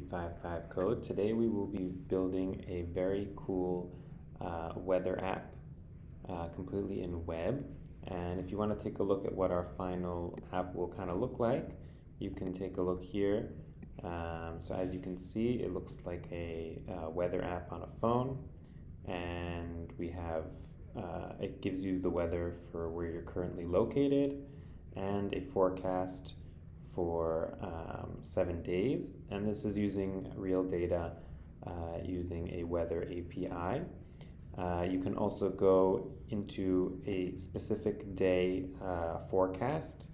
355 code. Today we will be building a very cool uh, weather app uh, completely in web. And if you want to take a look at what our final app will kind of look like, you can take a look here. Um, so as you can see, it looks like a uh, weather app on a phone. And we have, uh, it gives you the weather for where you're currently located and a forecast for um, seven days, and this is using real data uh, using a weather API. Uh, you can also go into a specific day uh, forecast,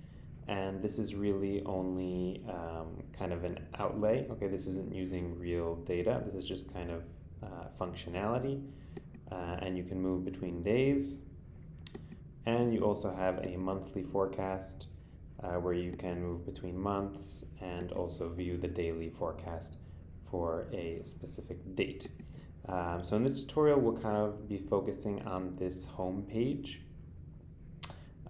and this is really only um, kind of an outlay. Okay, this isn't using real data, this is just kind of uh, functionality, uh, and you can move between days. And you also have a monthly forecast uh, where you can move between months and also view the daily forecast for a specific date. Um, so in this tutorial, we'll kind of be focusing on this home page.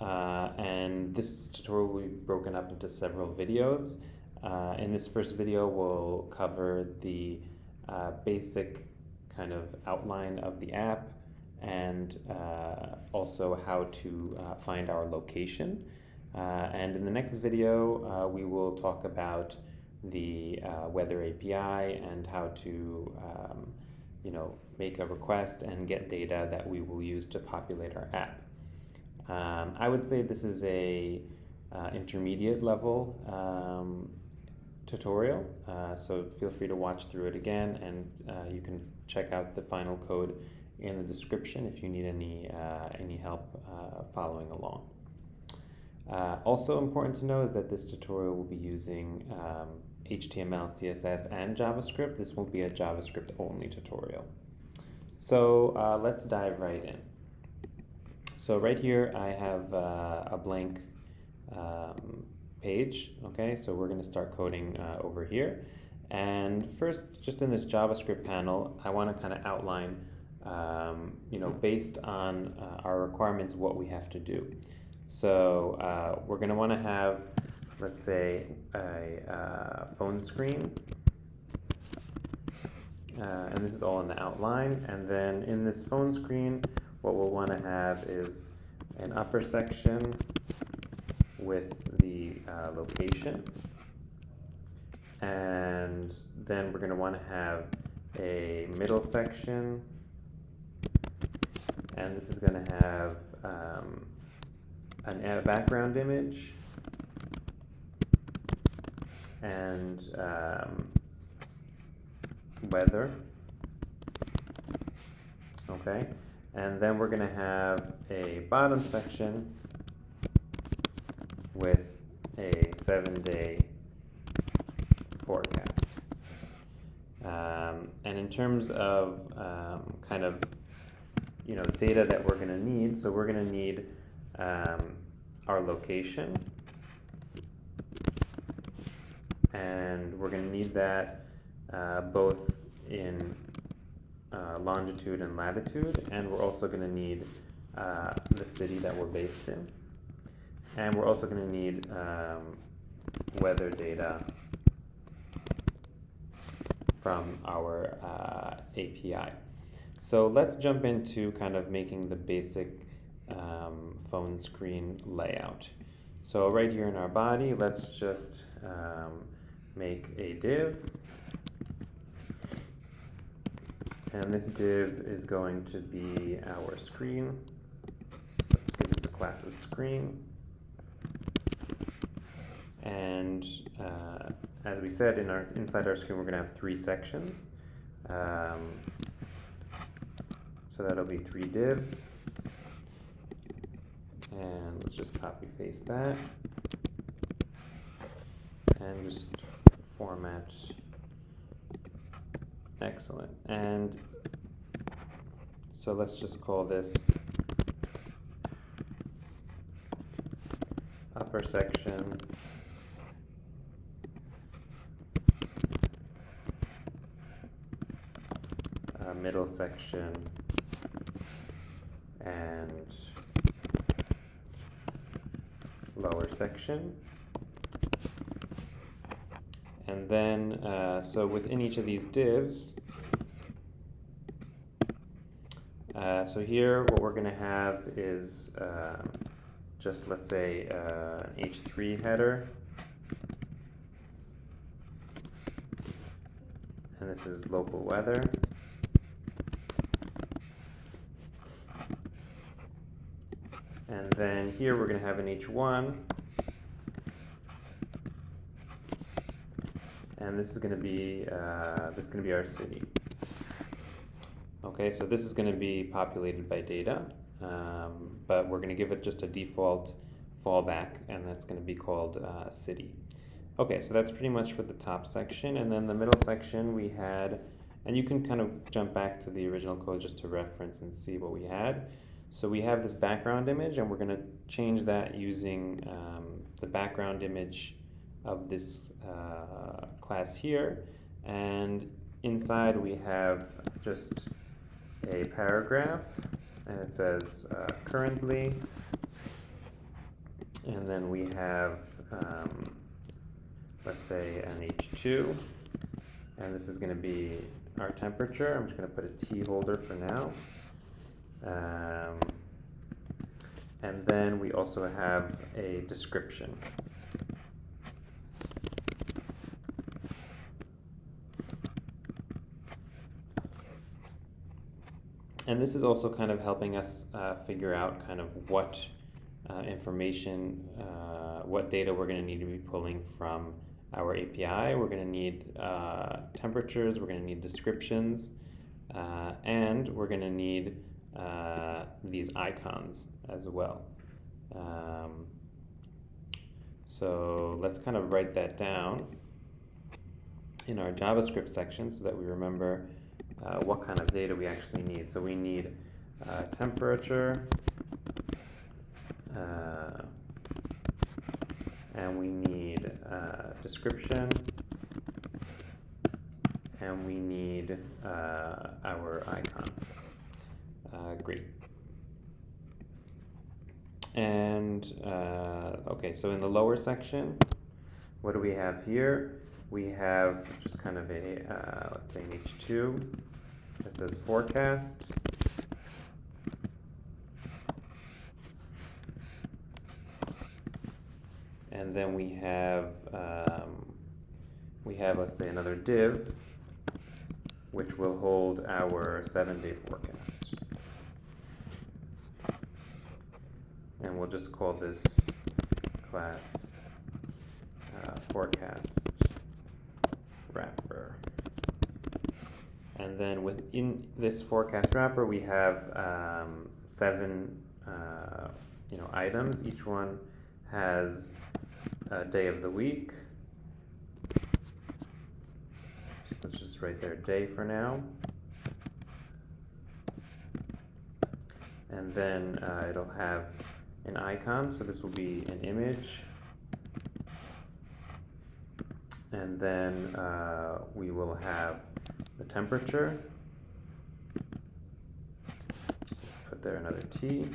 Uh, and this tutorial will be broken up into several videos. Uh, in this first video, we'll cover the uh, basic kind of outline of the app and uh, also how to uh, find our location. Uh, and in the next video, uh, we will talk about the uh, weather API and how to um, you know, make a request and get data that we will use to populate our app. Um, I would say this is a uh, intermediate level um, tutorial, uh, so feel free to watch through it again and uh, you can check out the final code in the description if you need any, any help following along. Uh, also important to know is that this tutorial will be using um, HTML, CSS, and JavaScript. This will be a JavaScript only tutorial. So uh, let's dive right in. So right here I have uh, a blank um, page, okay? So we're gonna start coding uh, over here. And first, just in this JavaScript panel, I wanna kinda outline, um, you know, based on uh, our requirements, what we have to do. So uh, we're going to want to have, let's say, a uh, phone screen. Uh, and this is all in the outline. And then in this phone screen, what we'll want to have is an upper section with the uh, location. And then we're going to want to have a middle section. And this is going to have um, an a background image and um, weather. Okay, and then we're going to have a bottom section with a seven day forecast. Um, and in terms of um, kind of you know data that we're going to need, so we're going to need um, our location. And we're going to need that uh, both in uh, longitude and latitude, and we're also going to need uh, the city that we're based in. And we're also going to need um, weather data from our uh, API. So let's jump into kind of making the basic um, phone screen layout. So right here in our body, let's just um, make a div. And this div is going to be our screen. Let's give this a class of screen. And uh, as we said, in our inside our screen, we're going to have three sections. Um, so that'll be three divs and let's just copy paste that. And just format. Excellent. And so let's just call this upper section. Uh, middle section. And lower section. And then, uh, so within each of these divs, uh, so here what we're going to have is uh, just let's say uh, an H3 header. And this is local weather. And then here we're going to have an H1. And this is going to be uh, this is going to be our city. Okay, so this is going to be populated by data, um, but we're going to give it just a default fallback, and that's going to be called uh, city. Okay, so that's pretty much for the top section, and then the middle section we had, and you can kind of jump back to the original code just to reference and see what we had. So we have this background image, and we're going to change that using um, the background image of this uh, class here, and inside we have just a paragraph and it says uh, currently. And then we have um, let's say an H2 and this is going to be our temperature. I'm just going to put a T holder for now um, and then we also have a description and this is also kind of helping us uh, figure out kind of what uh, information, uh, what data we're going to need to be pulling from our API. We're going to need uh, temperatures, we're going to need descriptions, uh, and we're going to need uh, these icons as well. Um, so let's kind of write that down in our JavaScript section so that we remember uh, what kind of data we actually need. So we need uh, temperature, uh, and we need uh, description, and we need uh, our icon. Uh, great. And, okay, so in the lower section, what do we have here? We have just kind of a, let's say an H2, it says forecast. And then we have, um, we have, let's say, another div, which will hold our seven-day forecast. And we'll just call this class uh, forecast wrapper. And then within this forecast wrapper, we have um, seven uh, you know, items. Each one has a day of the week. Let's just write there day for now. And then uh, it'll have an icon, so this will be an image. And then uh, we will have the temperature. Put there another T.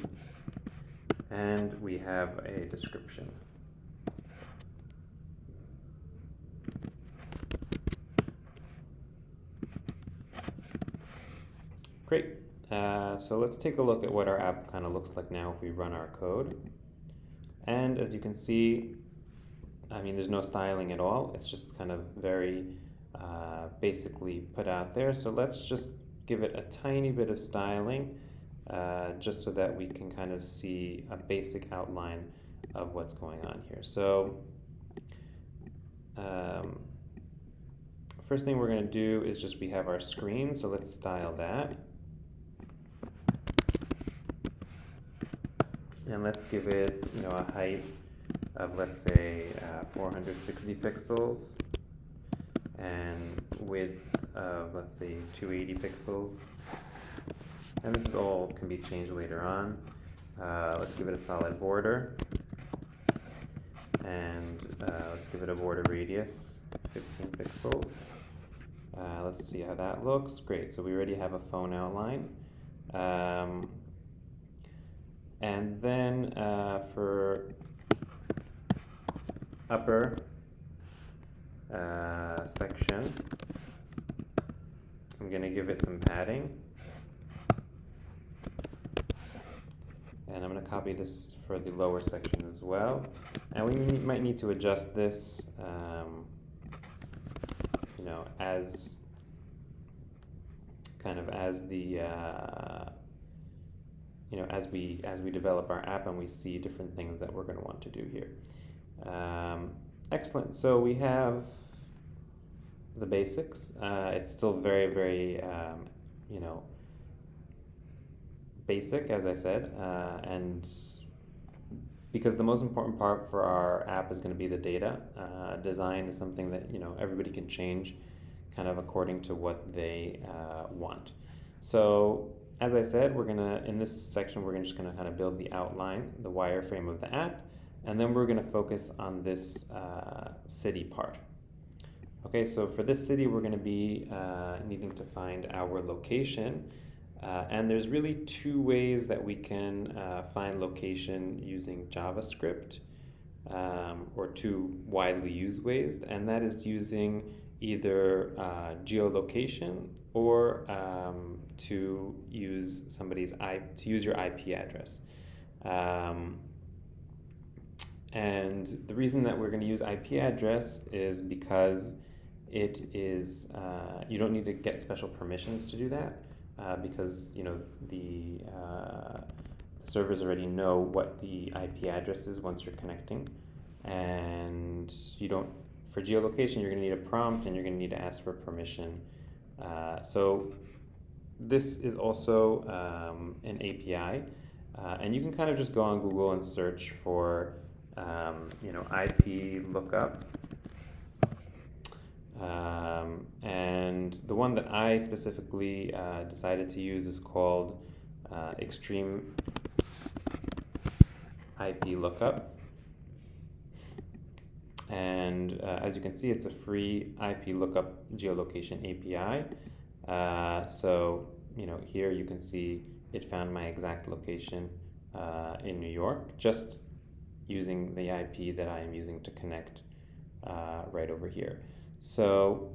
And we have a description. Great. Uh, so let's take a look at what our app kind of looks like now if we run our code. And as you can see, I mean, there's no styling at all. It's just kind of very uh, basically put out there. So let's just give it a tiny bit of styling uh, just so that we can kind of see a basic outline of what's going on here. So um, first thing we're going to do is just we have our screen, so let's style that. And let's give it, you know, a height of let's say uh, 460 pixels. And width of let's say 280 pixels. And this all can be changed later on. Uh, let's give it a solid border. And uh, let's give it a border radius 15 pixels. Uh, let's see how that looks. Great so we already have a phone outline. Um, and then uh, for upper uh, section. I'm going to give it some padding. And I'm going to copy this for the lower section as well. And we might need to adjust this, um, you know, as kind of as the uh, you know as we as we develop our app and we see different things that we're going to want to do here. Um, excellent. So we have the basics. Uh, it's still very very um, you know basic as I said, uh, and because the most important part for our app is going to be the data. Uh, design is something that you know everybody can change kind of according to what they uh, want. So as I said, we're gonna, in this section, we're just gonna kind of build the outline, the wireframe of the app, and then we're gonna focus on this uh, city part. Okay, so for this city, we're gonna be uh, needing to find our location. Uh, and there's really two ways that we can uh, find location using JavaScript, um, or two widely used ways, and that is using either uh, geolocation or um, to use somebody's I to use your IP address. Um, and the reason that we're going to use IP address is because it is uh, you don't need to get special permissions to do that uh, because you know the uh, servers already know what the IP address is once you're connecting, and you don't for geolocation, you're going to need a prompt and you're going to need to ask for permission. Uh, so this is also um, an API, uh, and you can kind of just go on Google and search for, um, you know, IP lookup. Um, and the one that I specifically uh, decided to use is called uh, Extreme IP Lookup. And uh, as you can see, it's a free IP lookup geolocation API. Uh, so, you know, here you can see it found my exact location uh, in New York, just using the IP that I am using to connect uh, right over here. So,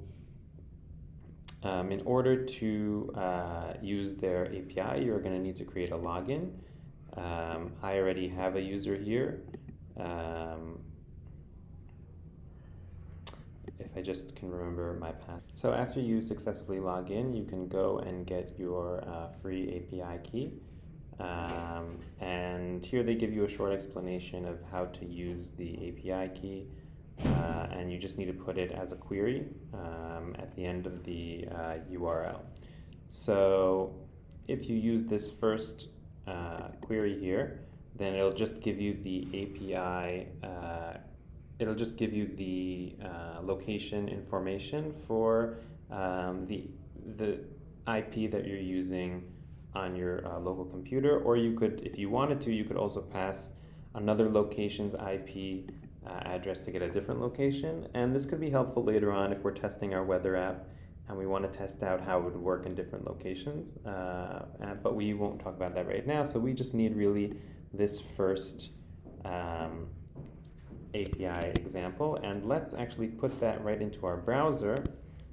um, in order to uh, use their API, you're going to need to create a login. Um, I already have a user here. Um, if I just can remember my path. So after you successfully log in, you can go and get your uh, free API key. Um, and here they give you a short explanation of how to use the API key. Uh, and you just need to put it as a query um, at the end of the uh, URL. So if you use this first uh, query here, then it'll just give you the API uh, it'll just give you the uh, location information for um, the, the IP that you're using on your uh, local computer, or you could, if you wanted to, you could also pass another location's IP uh, address to get a different location. And this could be helpful later on if we're testing our weather app and we want to test out how it would work in different locations. Uh, but we won't talk about that right now. So we just need really this first um, API example and let's actually put that right into our browser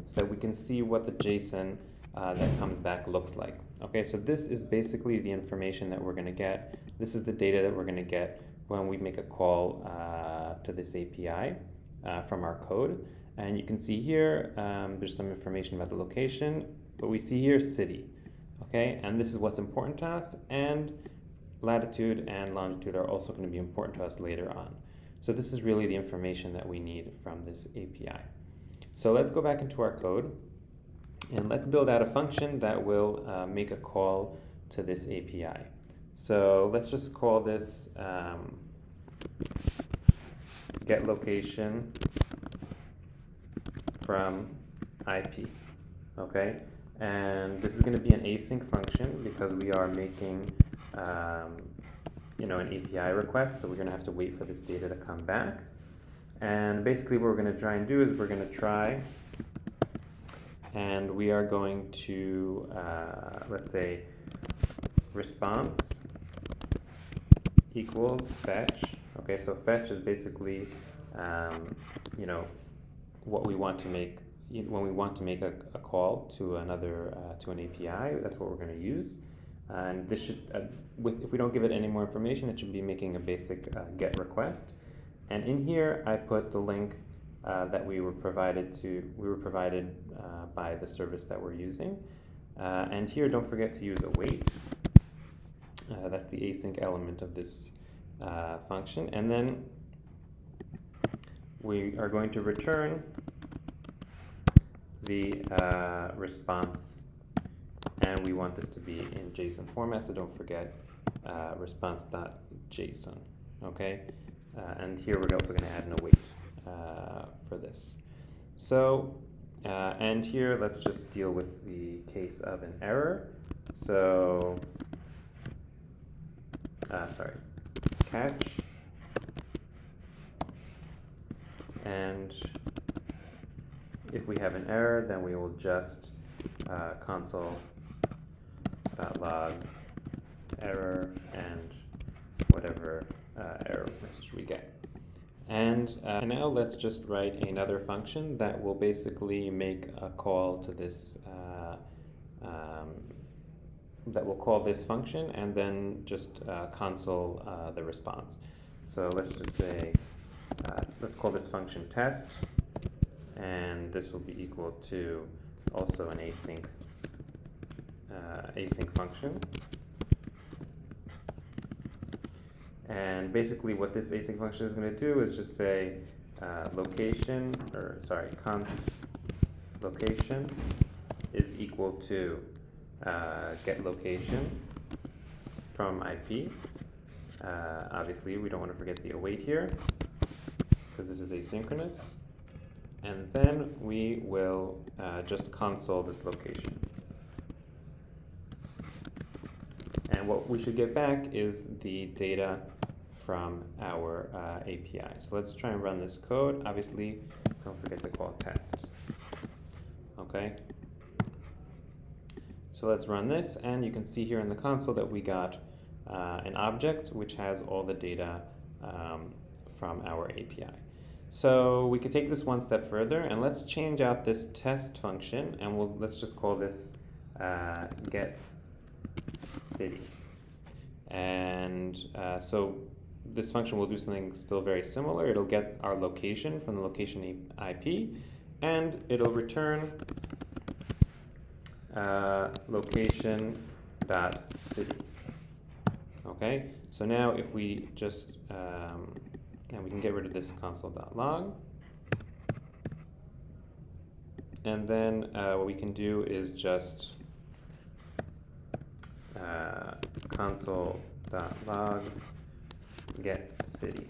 so that we can see what the JSON uh, that comes back looks like. Okay, so this is basically the information that we're going to get. This is the data that we're going to get when we make a call uh, to this API uh, from our code. And you can see here, um, there's some information about the location. but we see here city. Okay, and this is what's important to us. And latitude and longitude are also going to be important to us later on. So this is really the information that we need from this API. So let's go back into our code and let's build out a function that will uh, make a call to this API. So let's just call this um, get location from IP, okay? And this is gonna be an async function because we are making um, you know, an API request, so we're going to have to wait for this data to come back. And basically what we're going to try and do is we're going to try and we are going to, uh, let's say, response equals fetch. Okay, so fetch is basically, um, you know, what we want to make when we want to make a, a call to another uh, to an API. That's what we're going to use. And this should, uh, with if we don't give it any more information, it should be making a basic uh, GET request. And in here, I put the link uh, that we were provided to we were provided uh, by the service that we're using. Uh, and here, don't forget to use await. that's the async element of this function. And then we are going to return the uh, response and we want this to be in JSON format so don't forget uh, response.json okay? Uh, and here we're also going to add an await uh, for this. So uh, and here let's just deal with the case of an error. So uh, sorry catch. And if we have an error, then we will just uh, console.log error and whatever uh, error message we get. And uh, now let's just write another function that will basically make a call to this, uh, um, that will call this function and then just uh, console uh, the response. So let's just say uh, let's call this function test, and this will be equal to also an async uh, async function. And basically what this async function is going to do is just say uh, location, or sorry, const location is equal to uh, get location from IP. Uh, obviously, we don't want to forget the await here because this is asynchronous. And then we will uh, just console this location. And what we should get back is the data from our uh, API. So let's try and run this code. Obviously, don't forget to call test. Okay. So let's run this, and you can see here in the console that we got uh, an object which has all the data um, from our API. So we could take this one step further and let's change out this test function and we'll let's just call this uh, get city. And uh, so this function will do something still very similar. It'll get our location from the location IP and it'll return uh, location dot city. Okay, so now if we just um, and we can get rid of this console.log. And then uh, what we can do is just uh, console.log get city.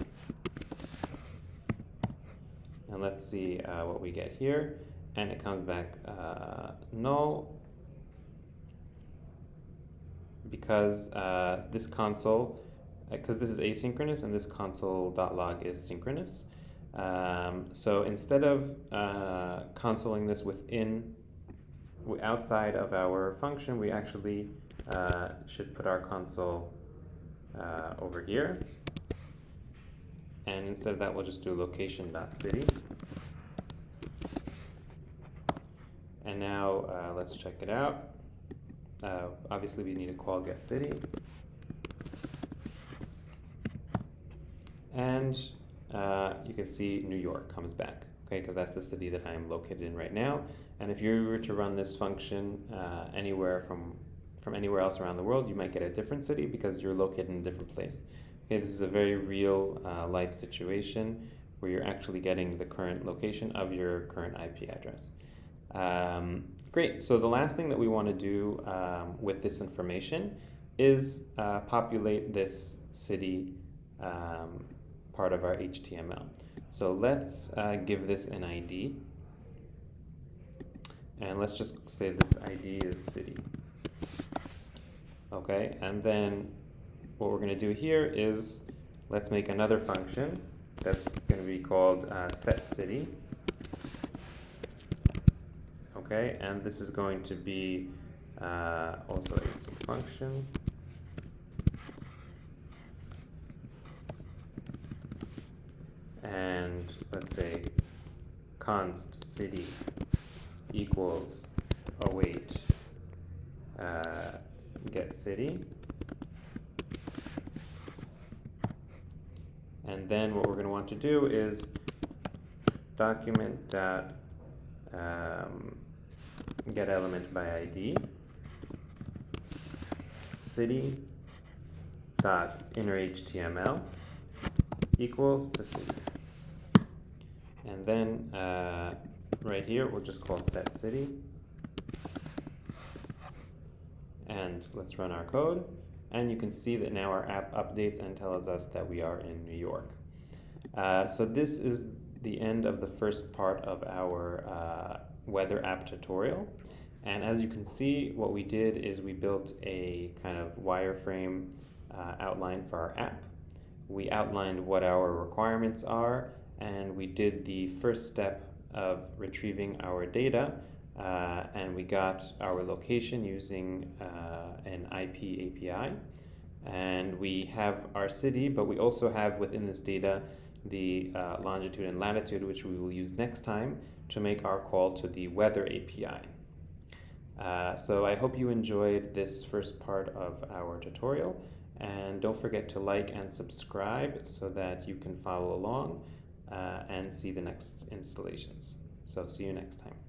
And let's see uh, what we get here. And it comes back uh, null because uh, this console because this is asynchronous and this console.log is synchronous. Um, so instead of uh, consoling this within, outside of our function, we actually uh, should put our console uh, over here. And instead of that, we'll just do location.city. And now uh, let's check it out. Uh, obviously, we need a call get city. And uh, you can see New York comes back, okay, because that's the city that I'm located in right now. And if you were to run this function uh, anywhere from, from anywhere else around the world, you might get a different city because you're located in a different place. Okay, this is a very real uh, life situation where you're actually getting the current location of your current IP address. Um, great, so the last thing that we want to do um, with this information is uh, populate this city um, part of our HTML. So let's uh, give this an ID. And let's just say this ID is city. Okay, and then what we're going to do here is let's make another function that's going to be called uh, set city. Okay, and this is going to be uh, also a function. And let's say const city equals await uh, get city. And then what we're going to want to do is document dot um, get element by ID city dot inner HTML equals to city. And then uh, right here we'll just call set city. And let's run our code. And you can see that now our app updates and tells us that we are in New York. Uh, so this is the end of the first part of our uh, weather app tutorial. And as you can see, what we did is we built a kind of wireframe uh, outline for our app. We outlined what our requirements are, and we did the first step of retrieving our data, uh, and we got our location using uh, an IP API. And we have our city, but we also have within this data the uh, longitude and latitude, which we will use next time to make our call to the weather API. Uh, so I hope you enjoyed this first part of our tutorial and don't forget to like and subscribe so that you can follow along uh, and see the next installations. So see you next time.